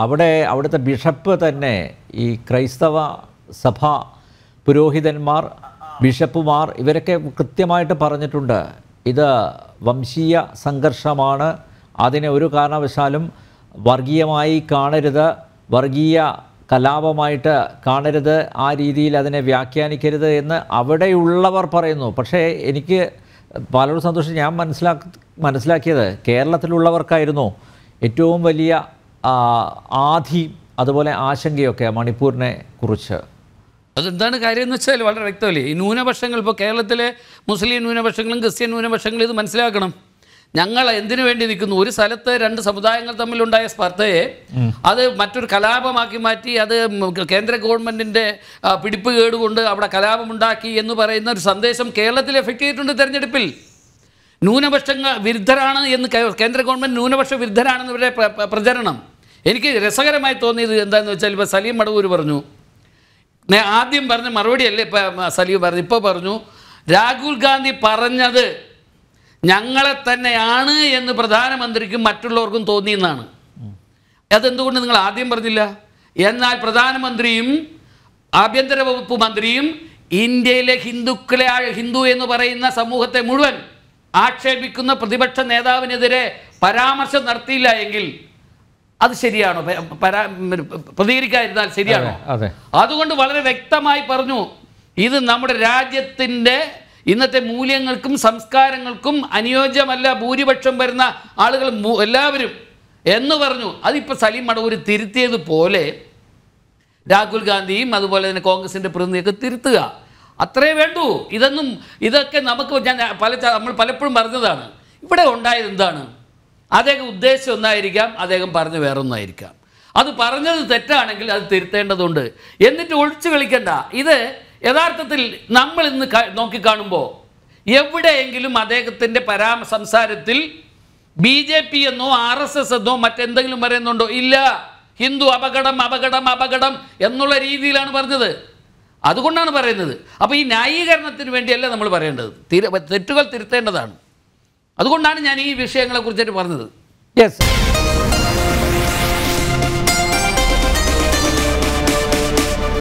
അവിടെ അവിടുത്തെ ബിഷപ്പ് തന്നെ ഈ ക്രൈസ്തവ സഭ പുരോഹിതന്മാർ ബിഷപ്പുമാർ ഇവരൊക്കെ കൃത്യമായിട്ട് പറഞ്ഞിട്ടുണ്ട്. ഇത് വംശീയ സംഘർഷമാണ്. അതിനെ ഒരു കാരണവശാലും വർഗീയമായി കാണരുത്. വർഗീയ കലാപമായിട്ട് കാണരുത്. ആ രീതിയിൽ അതിനെ വ്യാഖ്യാനിക്കരുത് എന്ന് അവിടെയുള്ളവർ പറയുന്നു. പക്ഷേ എനിക്ക് പലരും സന്തോഷം ഞാൻ മനസ്സിലാ മനസ്സിലാക്കിയത് കേരളത്തിലുള്ളവർക്കായിരുന്നു ഏറ്റവും വലിയ ആധി അതുപോലെ ആശങ്കയൊക്കെ മണിപ്പൂരിനെ കുറിച്ച്. അതെന്താണ് കാര്യം എന്ന് വെച്ചാൽ വളരെ വ്യക്തമല്ലേ? ഈ ന്യൂനപക്ഷങ്ങൾ ഇപ്പോൾ കേരളത്തിലെ മുസ്ലിം ന്യൂനപക്ഷങ്ങളും ക്രിസ്ത്യൻ ന്യൂനപക്ഷങ്ങളും ഇത് മനസ്സിലാക്കണം. ഞങ്ങൾ എന്തിനു വേണ്ടി നിൽക്കുന്നു? ഒരു സ്ഥലത്ത് രണ്ട് സമുദായങ്ങൾ തമ്മിലുണ്ടായ സ്പർദ്ധയെ അത് മറ്റൊരു കലാപമാക്കി മാറ്റി അത് കേന്ദ്ര ഗവൺമെന്റിന്റെ പിടിപ്പ് കേടുകൊണ്ട് അവിടെ കലാപമുണ്ടാക്കി എന്ന് പറയുന്ന ഒരു സന്ദേശം കേരളത്തിൽ എഫക്റ്റ് ചെയ്തിട്ടുണ്ട് തെരഞ്ഞെടുപ്പിൽ. ന്യൂനപക്ഷങ്ങൾ വിരുദ്ധരാണ് എന്ന് കേന്ദ്ര ഗവൺമെന്റ് ന്യൂനപക്ഷ വിരുദ്ധരാണെന്ന് ഇവരുടെ പ്ര- പ്ര- പ്രചരണം. എനിക്ക് രസകരമായി തോന്നിയത് എന്താണെന്ന് വെച്ചാൽ ഇപ്പോൾ സലീം മടവൂർ പറഞ്ഞു. ഞാൻ ആദ്യം പറഞ്ഞ മറുപടി അല്ലേ ഇപ്പം സലീം പറഞ്ഞു ഇപ്പോൾ പറഞ്ഞു രാഹുൽ ഗാന്ധി പറഞ്ഞത് ഞങ്ങളെ തന്നെയാണ് എന്ന് പ്രധാനമന്ത്രിക്കും മറ്റുള്ളവർക്കും തോന്നിയെന്നാണ് അതെന്തുകൊണ്ട് നിങ്ങൾ ആദ്യം പറഞ്ഞില്ല? എന്നാൽ പ്രധാനമന്ത്രിയും ആഭ്യന്തര വകുപ്പ് മന്ത്രിയും ഇന്ത്യയിലെ ഹിന്ദുക്കളെ ഹിന്ദു എന്ന് പറയുന്ന സമൂഹത്തെ മുഴുവൻ ആക്ഷേപിക്കുന്ന പ്രതിപക്ഷ നേതാവിനെതിരെ പരാമർശം നടത്തിയില്ല എങ്കിൽ അത് ശരിയാണോ? പരാ പ്രതികരിക്കാതിരുന്നാൽ ശരിയാണോ? അതെ അതുകൊണ്ട് വളരെ വ്യക്തമായി പറഞ്ഞു ഇത് നമ്മുടെ രാജ്യത്തിന്റെ ഇന്നത്തെ മൂല്യങ്ങൾക്കും സംസ്കാരങ്ങൾക്കും അനുയോജ്യമല്ല ഭൂരിപക്ഷം വരുന്ന ആളുകൾ എല്ലാവരും എന്ന് പറഞ്ഞു. അതിപ്പോൾ സലീം മടവൂർ തിരുത്തിയതുപോലെ രാഹുൽ ഗാന്ധിയും അതുപോലെ തന്നെ കോൺഗ്രസിന്റെ പ്രതിനിധിയൊക്കെ തിരുത്തുക. അത്രേ വേണ്ടൂ. ഇതൊന്നും ഇതൊക്കെ നമുക്ക് ഞാൻ പല നമ്മൾ പലപ്പോഴും പറഞ്ഞതാണ്. ഇവിടെ ഉണ്ടായത് എന്താണ്? അദ്ദേഹം ഉദ്ദേശം ഒന്നായിരിക്കാം അദ്ദേഹം പറഞ്ഞ് വേറൊന്നായിരിക്കാം. അത് പറഞ്ഞത് തെറ്റാണെങ്കിൽ അത് തിരുത്തേണ്ടതുണ്ട്. എന്നിട്ട് ഒഴിച്ചു കളിക്കണ്ട. ഇത് യഥാർത്ഥത്തിൽ നമ്മൾ ഇന്ന് നോക്കിക്കാണുമ്പോൾ എവിടെയെങ്കിലും അദ്ദേഹത്തിന്റെ പരാമ സംസാരത്തിൽ ബി ജെ പി എന്നോ ആർ എസ് എസ് എന്നോ മറ്റെന്തെങ്കിലും പറയുന്നുണ്ടോ? ഇല്ല. ഹിന്ദു അപകടം അപകടം അപകടം എന്നുള്ള രീതിയിലാണ് പറഞ്ഞത്. അതുകൊണ്ടാണ് പറയുന്നത്. അപ്പോൾ ഈ ന്യായീകരണത്തിന് വേണ്ടിയല്ല നമ്മൾ പറയേണ്ടത്. തെറ്റുകൾ തിരുത്തേണ്ടതാണ്. അതുകൊണ്ടാണ് ഞാൻ ഈ വിഷയങ്ങളെക്കുറിച്ചിട്ട് പറഞ്ഞത്. യെസ്